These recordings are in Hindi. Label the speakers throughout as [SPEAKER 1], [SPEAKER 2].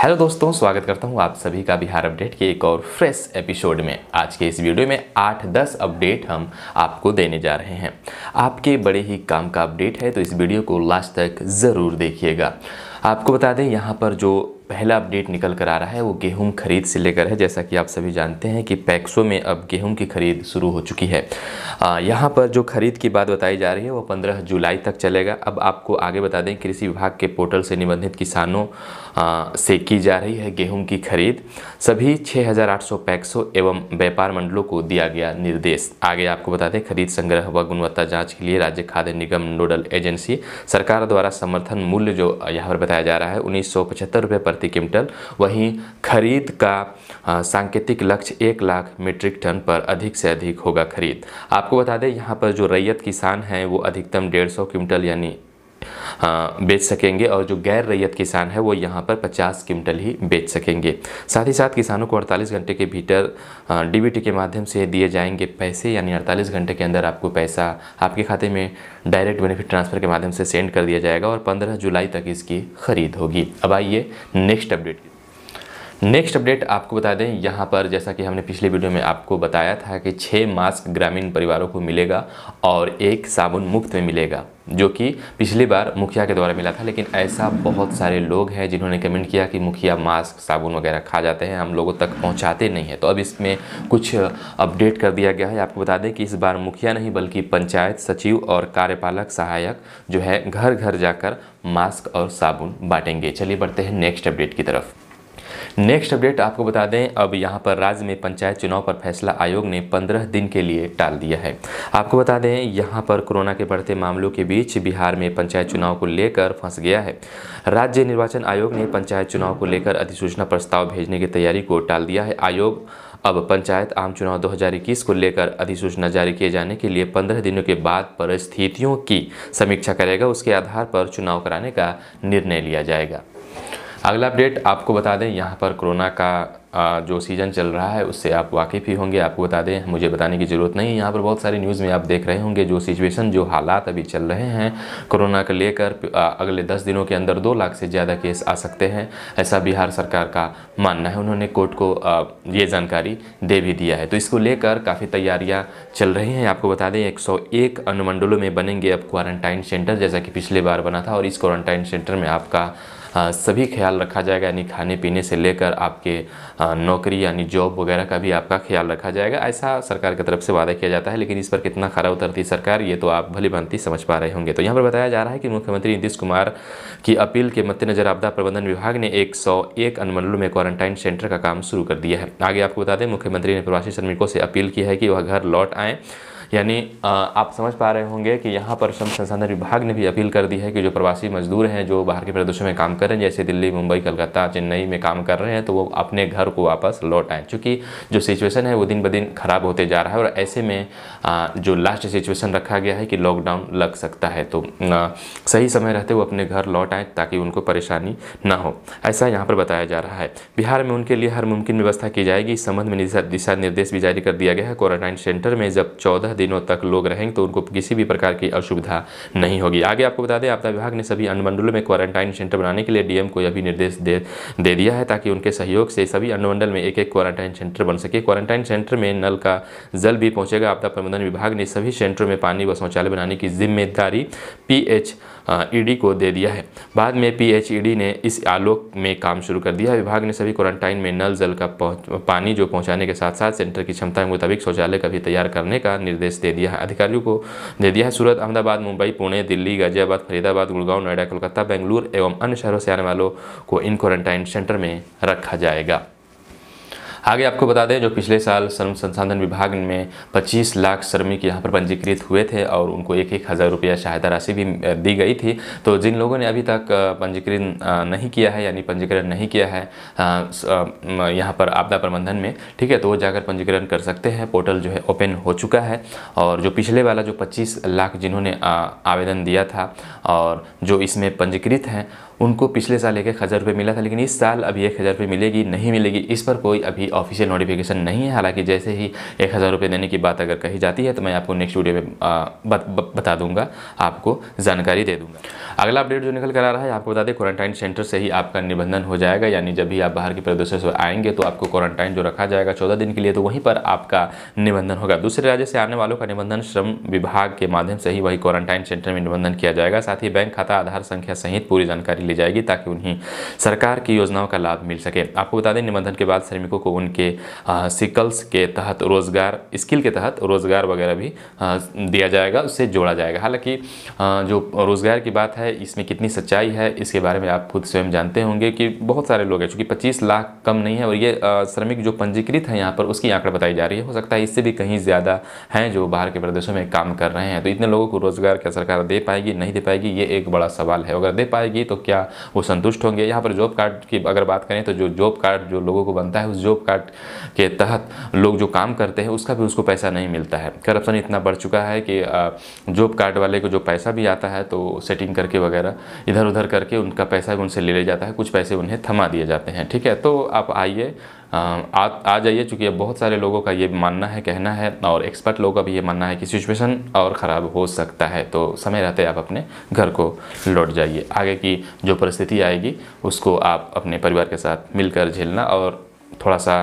[SPEAKER 1] हेलो दोस्तों, स्वागत करता हूँ आप सभी का बिहार अपडेट के एक और फ्रेश एपिसोड में। आज के इस वीडियो में 8-10 अपडेट हम आपको देने जा रहे हैं। आपके बड़े ही काम का अपडेट है तो इस वीडियो को लास्ट तक ज़रूर देखिएगा। आपको बता दें, यहाँ पर जो पहला अपडेट निकल कर आ रहा है, वो गेहूँ खरीद से लेकर है। जैसा कि आप सभी जानते हैं कि पैक्सों में अब गेहूँ की खरीद शुरू हो चुकी है। यहाँ पर जो खरीद की बात बताई जा रही है, वो 15 जुलाई तक चलेगा। अब आपको आगे बता दें, कृषि विभाग के पोर्टल से निबंधित किसानों से की जा रही है गेहूँ की खरीद। सभी 6,800 पैक्सों एवं व्यापार मंडलों को दिया गया निर्देश। आगे आपको बता दें खरीद संग्रह व गुणवत्ता जाँच के लिए राज्य खाद्य निगम नोडल एजेंसी सरकार द्वारा समर्थन मूल्य जो यहाँ पर बताया जा रहा है उन्नीस सौ प्रति क्विंटल। वहीं खरीद का सांकेतिक लक्ष्य एक लाख मीट्रिक टन पर अधिक से अधिक होगा खरीद। आपको बता दें यहाँ पर जो रैयत किसान हैं वो अधिकतम डेढ़ सौ क्विंटल यानी बेच सकेंगे और जो गैर रैयत किसान है वो यहाँ पर 50 क्विंटल ही बेच सकेंगे। साथ ही साथ किसानों को 48 घंटे के भीतर डीबीटी के माध्यम से दिए जाएँगे पैसे, यानी 48 घंटे के अंदर आपको पैसा आपके खाते में डायरेक्ट बेनिफिट ट्रांसफ़र के माध्यम से सेंड कर दिया जाएगा और 15 जुलाई तक इसकी खरीद होगी। अब आइए नेक्स्ट अपडेट नेक्स्ट अपडेट आपको बता दें, यहाँ पर जैसा कि हमने पिछले वीडियो में आपको बताया था कि छः मास्क ग्रामीण परिवारों को मिलेगा और एक साबुन मुफ़्त में मिलेगा, जो कि पिछली बार मुखिया के द्वारा मिला था। लेकिन ऐसा बहुत सारे लोग हैं जिन्होंने कमेंट किया कि मुखिया मास्क साबुन वगैरह खा जाते हैं, हम लोगों तक पहुंचाते नहीं हैं। तो अब इसमें कुछ अपडेट कर दिया गया है। आपको बता दें कि इस बार मुखिया नहीं, बल्कि पंचायत सचिव और कार्यपालक सहायक जो है घर घर जाकर मास्क और साबुन बांटेंगे। चलिए बढ़ते हैं नेक्स्ट अपडेट की तरफ़। नेक्स्ट अपडेट आपको बता दें, अब यहाँ पर राज्य में पंचायत चुनाव पर फैसला आयोग ने 15 दिन के लिए टाल दिया है। आपको बता दें, यहाँ पर कोरोना के बढ़ते मामलों के बीच बिहार में पंचायत चुनाव को लेकर फंस गया है। राज्य निर्वाचन आयोग ने पंचायत चुनाव को लेकर अधिसूचना प्रस्ताव भेजने की तैयारी को टाल दिया है। आयोग, अब पंचायत आम चुनाव 2021 को लेकर अधिसूचना जारी किए जाने के लिए 15 दिनों के बाद परिस्थितियों की समीक्षा करेगा। उसके आधार पर चुनाव कराने का निर्णय लिया जाएगा। अगला अपडेट आपको बता दें, यहाँ पर कोरोना का जो सीज़न चल रहा है, उससे आप वाकिफ़ ही होंगे। आपको बता दें, मुझे बताने की ज़रूरत नहीं यहाँ पर बहुत सारी न्यूज़ में आप देख रहे होंगे, जो सिचुएशन जो हालात अभी चल रहे हैं, कोरोना को लेकर अगले दस दिनों के अंदर दो लाख से ज़्यादा केस आ सकते हैं। ऐसा बिहार सरकार का मानना है। उन्होंने कोर्ट को ये जानकारी दे भी दिया है। तो इसको लेकर काफ़ी तैयारियाँ चल रही हैं। आपको बता दें, एक सौ एक अनुमंडलों में बनेंगे अब क्वारंटाइन सेंटर जैसा कि पिछले बार बना था, और इस क्वारंटाइन सेंटर में आपका सभी ख्याल रखा जाएगा, यानी खाने पीने से लेकर आपके नौकरी यानी जॉब वगैरह का भी आपका ख्याल रखा जाएगा। ऐसा सरकार की तरफ़ से वादा किया जाता है, लेकिन इस पर कितना खरा उतरती सरकार, ये तो आप भली भांति समझ पा रहे होंगे। तो यहाँ पर बताया जा रहा है कि मुख्यमंत्री नीतीश कुमार की अपील के मद्देनजर आपदा प्रबंधन विभाग ने एक सौ एक अनुमंडलों में क्वारंटाइन सेंटर का काम शुरू कर दिया है। आगे आपको बता दें, मुख्यमंत्री ने प्रवासी श्रमिकों से अपील की है कि वह घर लौट आएँ। यानी आप समझ पा रहे होंगे कि यहाँ पर श्रम संसाधन विभाग ने भी अपील कर दी है कि जो प्रवासी मजदूर हैं, जो बाहर के प्रदेशों में काम कर रहे हैं, जैसे दिल्ली, मुंबई, कलकत्ता, चेन्नई में काम कर रहे हैं तो वो अपने घर को वापस लौट आएँ। चूँकि जो सिचुएशन है, वो दिन ब दिन खराब होते जा रहा है और ऐसे में जो लास्ट सिचुएशन रखा गया है कि लॉकडाउन लग सकता है तो सही समय रहते वो अपने घर लौट आएँ ताकि उनको परेशानी ना हो। ऐसा यहाँ पर बताया जा रहा है। बिहार में उनके लिए हर मुमकिन व्यवस्था की जाएगी। इस संबंध में दिशा निर्देश भी जारी कर दिया गया है। क्वारंटाइन सेंटर में जब चौदह दिनों तक लोग रहेंगे तो उनको किसी भी प्रकार की असुविधा नहीं होगी। आगे आपको बता दें, आपदा विभाग ने सभी अनुमंडलों में क्वारंटाइन सेंटर बनाने के लिए डीएम को यह भी निर्देश दे दे दिया है ताकि उनके सहयोग से सभी अनुमंडल में एक एक क्वारंटाइन सेंटर बन सके। क्वारंटाइन सेंटर में नल का जल भी पहुंचेगा। आपदा प्रबंधन विभाग ने सभी सेंटरों में पानी व शौचालय बनाने की ज़िम्मेदारी पीएच ईडी को दे दिया है। बाद में पीएचईडी ने इस आलोक में काम शुरू कर दिया। विभाग ने सभी क्वारंटाइन में नल, जल का पानी जो पहुँचाने के साथ साथ सेंटर की क्षमता के मुताबिक शौचालय का भी तैयार करने का निर्देश दे दिया है। अधिकारियों को दे दिया है सूरत, अहमदाबाद, मुंबई, पुणे, दिल्ली, गाजियाबाद, फरीदाबाद, गुड़गांव, नोएडा, कोलकाता, बेंगलुरु एवं अन्य शहरों से आने वालों को इन क्वारंटाइन सेंटर में रखा जाएगा। आगे आपको बता दें, जो पिछले साल श्रम संसाधन विभाग में 25 लाख श्रमिक यहाँ पर पंजीकृत हुए थे और उनको एक एक हज़ार रुपया सहायता राशि भी दी गई थी। तो जिन लोगों ने अभी तक पंजीकरण नहीं किया है, यानी पंजीकरण नहीं किया है यहाँ पर आपदा प्रबंधन में, ठीक है तो वो जाकर पंजीकरण कर सकते हैं। पोर्टल जो है ओपन हो चुका है और जो पिछले वाला, जो पच्चीस लाख जिन्होंने आवेदन दिया था और जो इसमें पंजीकृत हैं उनको पिछले साल एक एक हज़ार रुपये मिला था, लेकिन इस साल अभी एक हज़ार रुपये मिलेगी, नहीं मिलेगी, इस पर कोई अभी ऑफिशियल नोटिफिकेशन नहीं है। हालाँकि जैसे ही एक हज़ार रुपये देने की बात अगर कही जाती है तो मैं आपको नेक्स्ट वीडियो में बता दूँगा, आपको जानकारी दे दूँगा। अगला अपडेट जो निकल कर आ रहा है, आपको बता दें क्वारंटाइन सेंटर से ही आपका निबंधन हो जाएगा। यानी जब भी आप बाहर के प्रदेशों से आएँगे तो आपको क्वारंटाइन जो रखा जाएगा चौदह दिन के लिए तो वहीं पर आपका निबंधन होगा। दूसरे राज्य से आने वालों का निबंधन श्रम विभाग के माध्यम से ही वही क्वारंटाइन सेंटर में निबंधन किया जाएगा। साथ ही बैंक खाता आधार संख्या सहित पूरी जानकारी ली जाएगी ताकि उन्हें सरकार की योजनाओं का लाभ मिल सके। आपको बता दें, निबंधन के बाद श्रमिकों को उनके सिकल्स के तहत रोज़गार, स्किल के तहत रोज़गार वगैरह भी दिया जाएगा, उससे जोड़ा जाएगा। हालाँकि जो रोज़गार की बात है, इसमें कितनी सच्चाई है, इसके बारे में आप खुद स्वयं जानते होंगे कि बहुत सारे लोग हैं, चूँकि पच्चीस लाख कम नहीं है और ये श्रमिक जो पंजीकृत है यहाँ पर, उसकी आंकड़ा बताई जा रही है। हो सकता है इससे भी कहीं ज़्यादा हैं जो बाहर के प्रदेशों में काम कर रहे हैं। तो इतने लोगों को रोज़गार क्या सरकार दे पाएगी? नहीं दे पाएगी? ये एक बड़ा सवाल है। अगर दे पाएगी तो क्या वो संतुष्ट होंगे। यहाँ पर जॉब कार्ड की अगर बात करें तो जो जॉब कार्ड जो लोगों को बनता है, उस जॉब कार्ड के तहत लोग जो काम करते हैं, उसका भी उसको पैसा नहीं मिलता है। करप्शन इतना बढ़ चुका है कि जॉब कार्ड वाले को जो पैसा भी आता है तो सेटिंग करके वगैरह इधर उधर करके उनका पैसा भी उनसे ले लिया जाता है। कुछ पैसे उन्हें थमा दिए जाते हैं। ठीक है तो आप आइए आ आ जाइए, चूँकि अब बहुत सारे लोगों का ये मानना है, कहना है, और एक्सपर्ट लोगों का भी ये मानना है कि सिचुएशन और ख़राब हो सकता है। तो समय रहते आप अपने घर को लौट जाइए। आगे की जो परिस्थिति आएगी, उसको आप अपने परिवार के साथ मिलकर झेलना और थोड़ा सा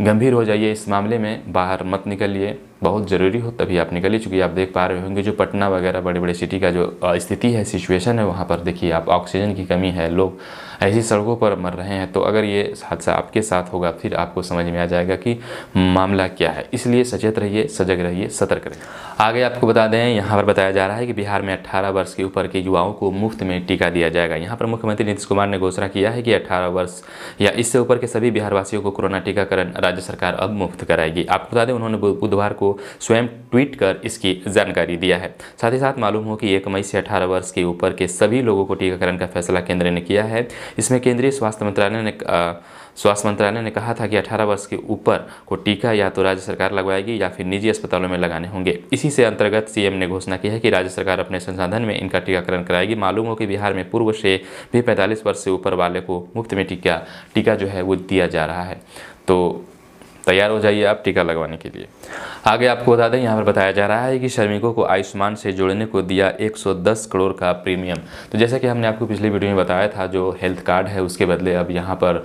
[SPEAKER 1] गंभीर हो जाइए इस मामले में। बाहर मत निकलिए। बहुत ज़रूरी हो तभी आप निकलिए, चूँकि आप देख पा रहे होंगे जो पटना वगैरह बड़े बड़े सिटी का जो स्थिति है सिचुएशन है, वहाँ पर देखिए आप ऑक्सीजन की कमी है, लोग ऐसी सड़कों पर मर रहे हैं। तो अगर ये हादसा आपके साथ होगा, फिर आपको समझ में आ जाएगा कि मामला क्या है। इसलिए सचेत रहिए, सजग रहिए, सतर्क रहिए। आगे आपको बता दें, यहाँ पर बताया जा रहा है कि बिहार में अट्ठारह वर्ष के ऊपर के युवाओं को मुफ़्त में टीका दिया जाएगा। यहाँ पर मुख्यमंत्री नीतीश कुमार ने घोषणा किया है कि अट्ठारह वर्ष या इससे ऊपर के सभी बिहारवासियों को कोरोना टीकाकरण राज्य सरकार अब मुफ़्त कराएगी। आपको बता दें, उन्होंने बुधवार को स्वयं ट्वीट कर इसकी जानकारी दिया है। साथ ही साथ मालूम हो कि एक मई से अठारह वर्ष के ऊपर के सभी लोगों को टीकाकरण का फैसला केंद्र ने किया है। इसमें केंद्रीय स्वास्थ्य मंत्रालय ने स्वास्थ्य मंत्रालय ने कहा था कि 18 वर्ष के ऊपर को टीका या तो राज्य सरकार लगवाएगी या फिर निजी अस्पतालों में लगाने होंगे। इसी से अंतर्गत सीएम ने घोषणा की है कि राज्य सरकार अपने संसाधन में इनका टीकाकरण कराएगी। मालूम हो कि बिहार में पूर्व से भी पैंतालीस वर्ष से ऊपर वाले को मुफ़्त में टीका टीका जो है वो दिया जा रहा है। तो तैयार हो जाइए आप टीका लगवाने के लिए। आगे आपको बता दें, यहाँ पर बताया जा रहा है कि श्रमिकों को आयुष्मान से जोड़ने को दिया 110 करोड़ का प्रीमियम। तो जैसा कि हमने आपको पिछली वीडियो में बताया था, जो हेल्थ कार्ड है, उसके बदले अब यहाँ पर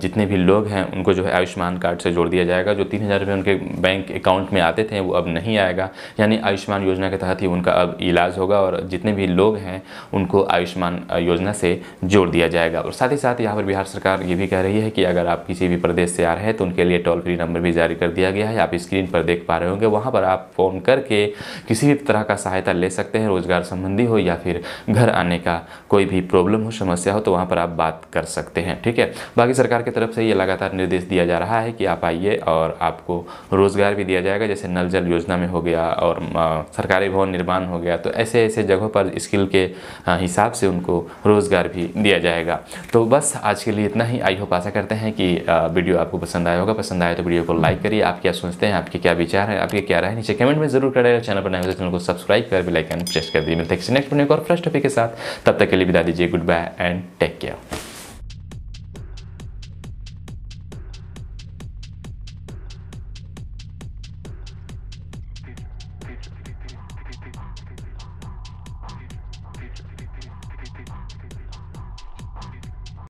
[SPEAKER 1] जितने भी लोग हैं, उनको जो है आयुष्मान कार्ड से जोड़ दिया जाएगा। जो तीन हज़ार उनके बैंक अकाउंट में आते थे, वो अब नहीं आएगा। यानी आयुष्मान योजना के तहत ही उनका अब इलाज होगा और जितने भी लोग हैं, उनको आयुष्मान योजना से जोड़ दिया जाएगा। और साथ ही साथ यहाँ पर बिहार सरकार ये भी कह रही है कि अगर आप किसी भी प्रदेश से आ रहे हैं तो उनके लिए टोल फ्री नंबर भी जारी कर दिया गया है। आप स्क्रीन पर देख पा रहे होंगे, वहाँ पर आप फ़ोन करके किसी भी तरह का सहायता ले सकते हैं, रोज़गार संबंधी हो या फिर घर आने का कोई भी प्रॉब्लम हो, समस्या हो तो वहाँ पर आप बात कर सकते हैं, ठीक है? बाकी सरकार की तरफ़ से ये लगातार निर्देश दिया जा रहा है कि आप आइए और आपको रोज़गार भी दिया जाएगा, जैसे नल जल योजना में हो गया और सरकारी भवन निर्माण हो गया तो ऐसे ऐसे जगहों पर स्किल के हिसाब से उनको रोज़गार भी दिया जाएगा। तो बस आज के लिए इतना ही। आई होप आशा करते हैं कि वीडियो आपको पसंद आया होगा। पसंद आया तो वीडियो को लाइक करिए। आप क्या सोचते हैं? आपके क्या विचार है? आपके क्या राय नीचे कमेंट में ज़रूर करेगा। चैनल पर नए चैनल को सब्सक्राइब कर बेलाइकन प्रेस कर दिए मिलते हैं नेक्स्ट वीडियो और फ्रेस्ट टॉपिक के साथ। तब तक के लिए विदा दीजिए। Goodbye and take care